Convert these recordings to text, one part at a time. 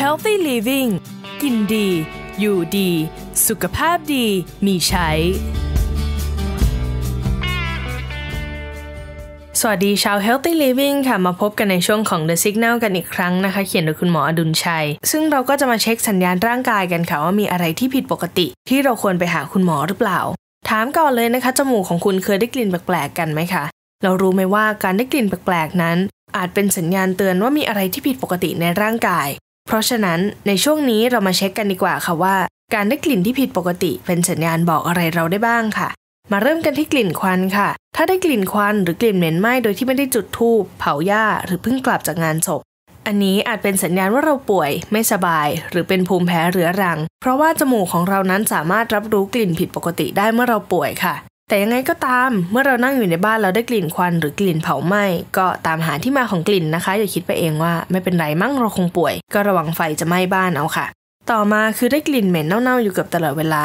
Healthy Living กินดี อยู่ดี สุขภาพดี มีใช้ สวัสดีชาว Healthy Living ค่ะ มาพบกันในช่วงของ The Signal กันอีกครั้งนะคะ เขียนโดยคุณหมออดุลชัย ซึ่งเราก็จะมาเช็คสัญญาณร่างกายกันค่ะ ว่ามีอะไรที่ผิดปกติ ที่เราควรไปหาคุณหมอหรือเปล่า ถามก่อนเลยนะคะ จมูกของคุณเคยได้กลิ่นแปลกๆกันไหมคะ เรารู้ไหมว่าการได้กลิ่นแปลกๆนั้นอาจเป็นสัญญาณเตือนว่ามีอะไรที่ผิดปกติในร่างกาย เพราะฉะนั้นในช่วงนี้เรามาเช็คกันดีกว่าค่ะว่า การได้กลิ่นที่ผิดปกติเป็นสัญญาณบอกอะไรเราได้บ้างค่ะ มาเริ่มกันที่กลิ่นควันค่ะ ถ้าได้กลิ่นควันหรือกลิ่นเหม็นไหม้โดยที่ไม่ได้จุดธูปเผาหญ้าหรือเพิ่งกลับจากงานศพอันนี้อาจเป็นสัญญาณว่าเราป่วย ไม่สบาย หรือเป็นภูมิแพ้เรื้อรัง เพราะว่าจมูกของเรานั้นสามารถรับรู้กลิ่นผิดปกติได้เมื่อเราป่วยค่ะ แต่ยังไงก็ตามเมื่อเรานั่งอยู่ในบ้านเราได้กลิ่นควันหรือกลิ่นเผาไหม้ก็ตามหาที่มาของกลิ่นนะคะ อย่าคิดไปเองว่าไม่เป็นไรมั่งเราคงป่วย ก็ระวังไฟจะไหม้บ้านเอาค่ะ ต่อมาคือได้กลิ่นเหม็นเน่าๆอยู่เกือบตลอดเวลา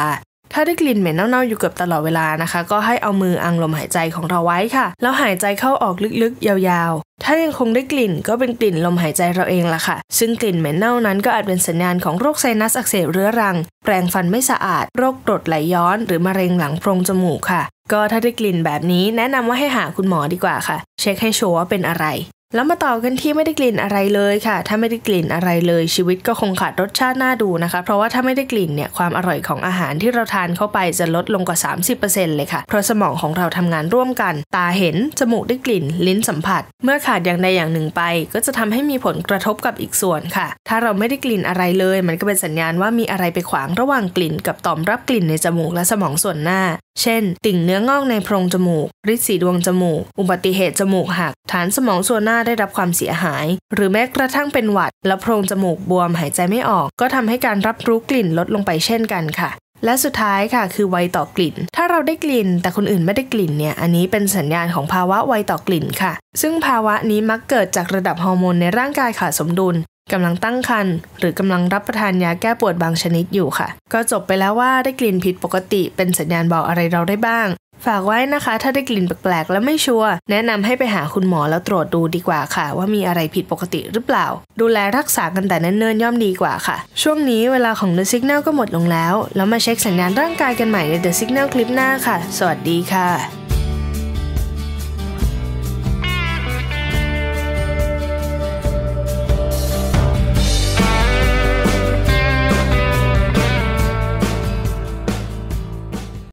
ถ้าได้กลิ่นเหม็นเน่าๆอยู่เกือบตลอดเวลานะคะ ก็ให้เอามืออังลมหายใจของเราไว้ค่ะแล้วหายใจเข้าออกลึกๆ ยาวๆ ถ้ายังคงได้กลิ่นก็เป็นกลิ่นลมหายใจเราเองละค่ะ ซึ่งกลิ่นเหม็นเน่านั้นก็อาจเป็นสัญญาณของโรคไซนัสอักเสบเรื้อรัง แปรงฟันไม่สะอาด โรคกรดไหลย้อน หรือมะเร็งหลังโพรงจมูกค่ะ ก็ถ้าได้กลิ่นแบบนี้แนะนำว่าให้หาคุณหมอดีกว่าค่ะ เช็คให้ชัวร์ว่าเป็นอะไร แล้วมาต่อกันที่ไม่ได้กลิ่นอะไรเลยค่ะ ถ้าไม่ได้กลิ่นอะไรเลยชีวิตก็คงขาดรสชาติน่าดูนะคะ เพราะว่าถ้าไม่ได้กลิ่นเนี่ยความอร่อยของอาหารที่เราทานเข้าไปจะลดลงกว่า 30%เลยค่ะ เพราะสมองของเราทำงานร่วมกัน ตาเห็น จมูกได้กลิ่น ลิ้นสัมผัส เมื่อขาดอย่างใดอย่างหนึ่งไป ก็จะทำให้มีผลกระทบกับอีกส่วนค่ะ ถ้าเราไม่ได้กลิ่นอะไรเลย มันก็เป็นสัญญาณว่ามีอะไรไปขวางระหว่างกลิ่น กับต่อมรับกลิ่นในจมูกและสมองส่วนหน้า เช่น ติ่งเนื้องอกในโพรงจมูกริดสีดวงจมูก อุบัติเหตุจมูกหัก ฐานสมองส่วนหน้าได้รับความเสียหาย หรือแม้กระทั่งเป็นหวัด และโพรงจมูกบวมหายใจไม่ออก ก็ทำให้การรับรู้กลิ่นลดลงไปเช่นกันค่ะและสุดท้ายค่ะคือไวต่อกลิ่น ถ้าเราได้กลิ่น แต่คนอื่นไม่ได้กลิ่นเนี่ย อันนี้เป็นสัญญาณของภาวะไวต่อกลิ่นค่ะ ซึ่งภาวะนี้มักเกิดจากระดับฮอร์โมนในร่างกายขาดสมดุล กำลังตั้งครรภ์หรือกำลังรับประทานยาแก้ปวดบางชนิดอยู่ค่ะ ก็จบไปแล้วว่าได้กลิ่นผิดปกติ เป็นสัญญาณบอกอะไรเราได้บ้าง ฝากไว้นะคะ ถ้าได้กลิ่นแปลกๆ แล้วไม่ชัวร์แนะนำให้ไปหาคุณหมอแล้วตรวจดูดีกว่าค่ะ ว่ามีอะไรผิดปกติหรือเปล่า ดูแลรักษากันแต่เนิ่นๆย่อมดีกว่าค่ะ ช่วงนี้เวลาของ The Signal ก็หมดลงแล้ว แล้วมาเช็คสัญญาณร่างกายกันใหม่ใน The Signal คลิปหน้าค่ะ สวัสดีค่ะ